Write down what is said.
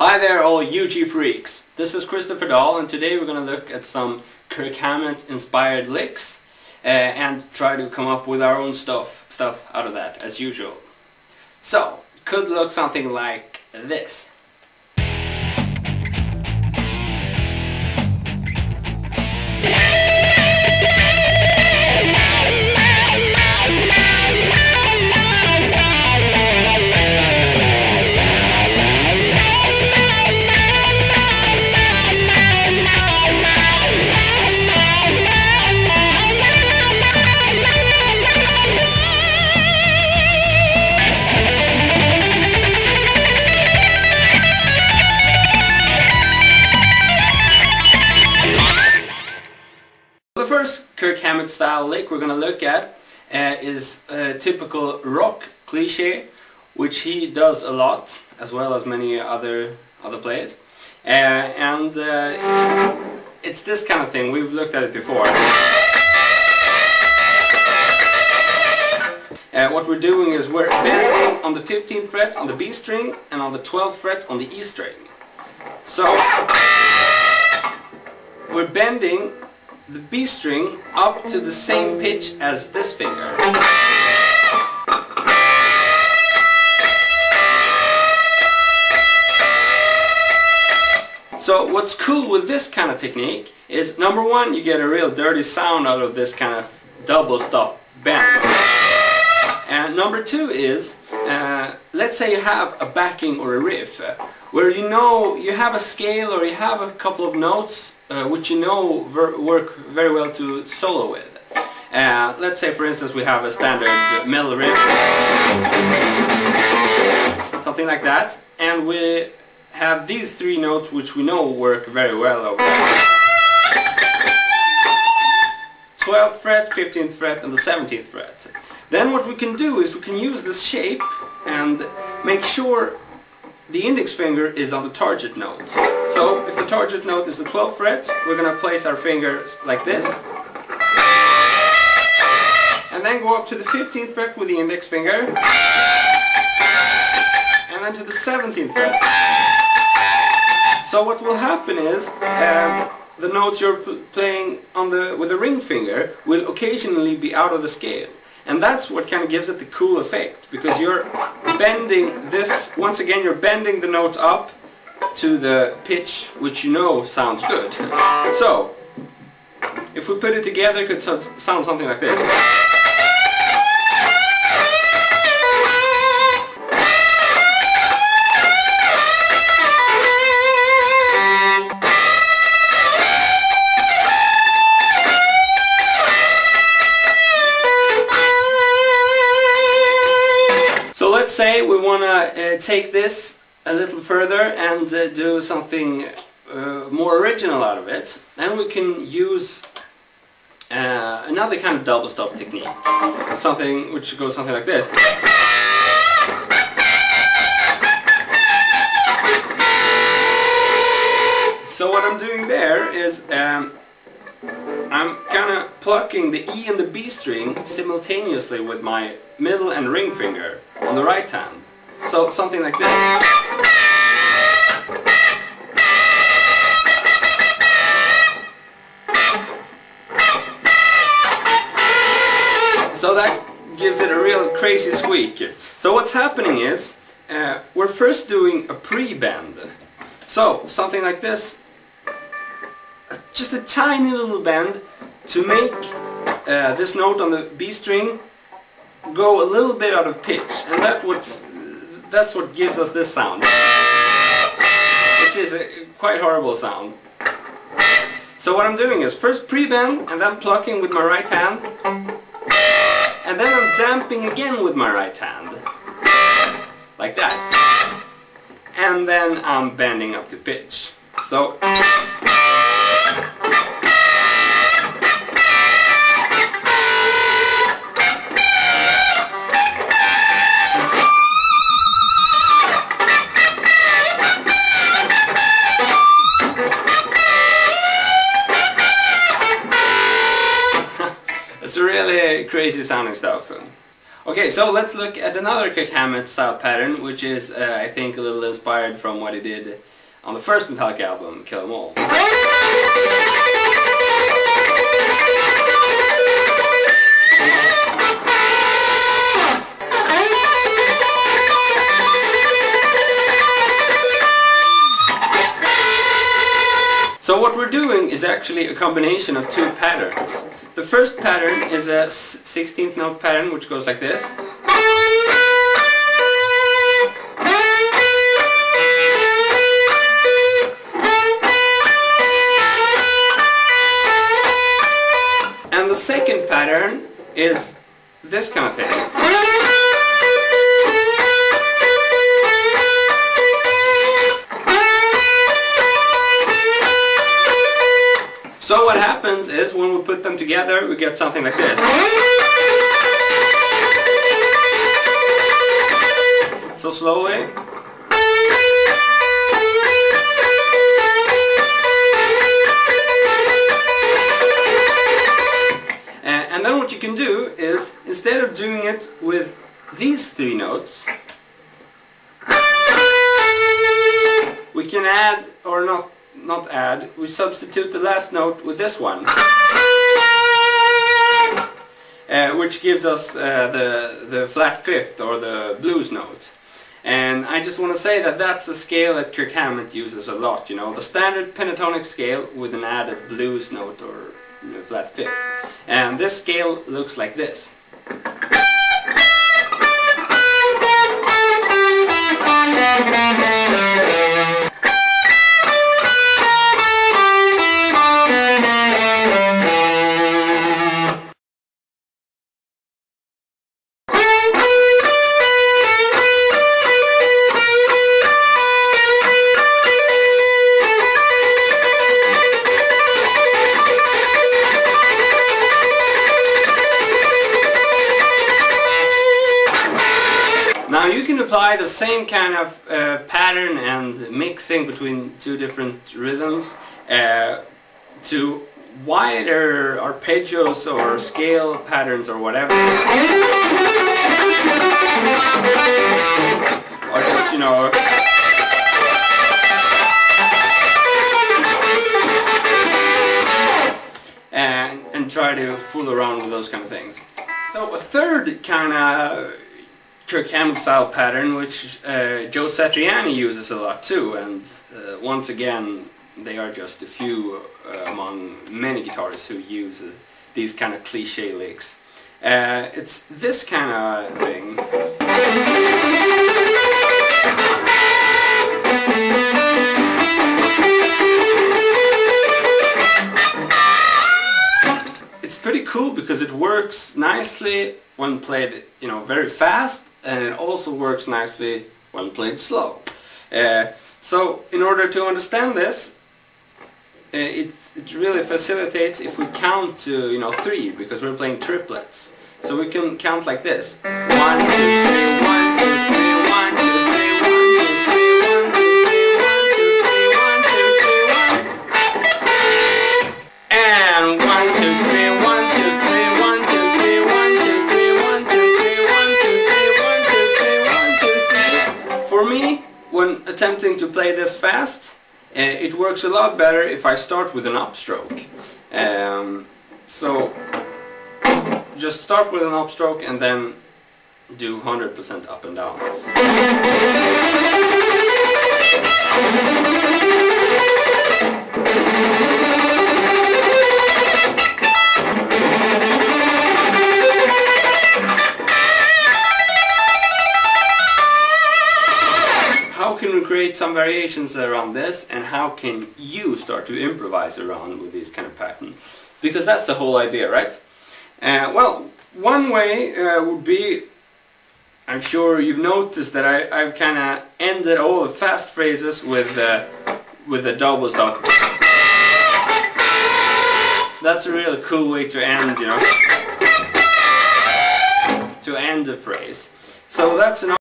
Hi there all UG freaks. This is Kristofer Dahl and today we're going to look at some Kirk Hammett inspired licks uh, and try to come up with our own stuff, stuff out of that as usual. So, could look something like this. Hammett style lick we're going to look at uh, is a typical rock cliche which he does a lot as well as many other other players. Uh, and uh, it's this kind of thing. We've looked at it before. Uh, what we're doing is we're bending on the 15th fret on the B string and on the 12th fret on the E string. So we're bending the B string up to the same pitch as this finger. So what's cool with this kind of technique is number one you get a real dirty sound out of this kind of double stop bend. And number two is, uh, let's say you have a backing or a riff uh, where you know you have a scale or you have a couple of notes uh, which you know ver work very well to solo with. Uh, let's say for instance we have a standard metal riff, something like that, and we have these three notes which we know work very well over 12th fret, 15th fret and the 17th fret. Then what we can do is we can use this shape and make sure the index finger is on the target note. So if the target note is the 12th fret, we're going to place our fingers like this. And then go up to the 15th fret with the index finger. And then to the 17th fret. So what will happen is um, the notes you're playing on the with the ring finger will occasionally be out of the scale. And that's what kind of gives it the cool effect, because you're bending this, once again you're bending the note up to the pitch which you know sounds good. So, if we put it together it could sound something like this. Uh, take this a little further and uh, do something uh, more original out of it. Then we can use another kind of double stop technique. Something which goes something like this. So what I'm doing there is um, I'm kind of plucking the E and the B string simultaneously with my middle and ring finger on the right hand. So something like this. So that gives it a real crazy squeak. So what's happening is, uh, we're first doing a pre-bend. So something like this just a tiny little bend to make uh, this note on the B string go a little bit out of pitch and that what's, that's what gives us this sound which is a quite horrible sound. So what I'm doing is first pre-bend and then plucking with my right hand and then I'm damping again with my right hand like that. And then I'm bending up to pitch. So It's really crazy sounding stuff. Okay, so let's look at another Kirk Hammett style pattern, which is, uh, I think, a little inspired from what he did on the first Metallica album, Kill 'Em All. So what we're doing is actually a combination of two patterns. The first pattern is a 16th note pattern which goes like this. And the second pattern is this kind of thing. Is when we put them together we get something like this. So slowly. And then what you can do is, instead of doing it with these three notes, we can add, or not not add, we substitute the last note with this one. Uh, which gives us uh, the, the flat fifth or the blues note. And I just want to say that that's a scale that Kirk Hammett uses a lot, you know, the standard pentatonic scale with an added blues note or you know, flat fifth. And this scale looks like this. Apply the same kind of uh, pattern and mixing between two different rhythms uh, to wider arpeggios or scale patterns or whatever. Or just, you know... And, and try to fool around with those kind of things. So a third kind of Kirk Hammett style pattern which uh, Joe Satriani uses a lot too and uh, once again they are just a few uh, among many guitarists who use these kind of cliche licks. Uh, it's this kind of thing. It's pretty cool because it works nicely when played you know very fast and it also works nicely when played slow. Uh, so in order to understand this, uh, it, it really facilitates if we count to you know three because we're playing triplets. So we can count like this: one, two, three, one, two, three, play this fast, uh, it works a lot better if I start with an upstroke. Um, so just start with an upstroke and then do 100% up and down. Create some variations around this and how can you start to improvise around with these kind of patterns? Because that's the whole idea, right? Uh, well, one way uh, would be, I'm sure you've noticed that I, I've kind of ended all the fast phrases with, uh, with a double stop. That's a really cool way to end, you know, to end the phrase. So that's an